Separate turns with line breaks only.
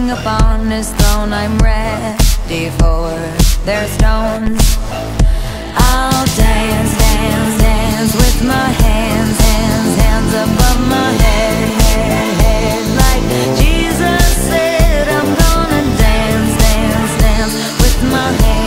King upon his throne I'm ready for their stones. I'll dance, dance, dance with my hands, hands, hands above my head, head, head. Like Jesus said I'm gonna dance, dance, dance with my hands.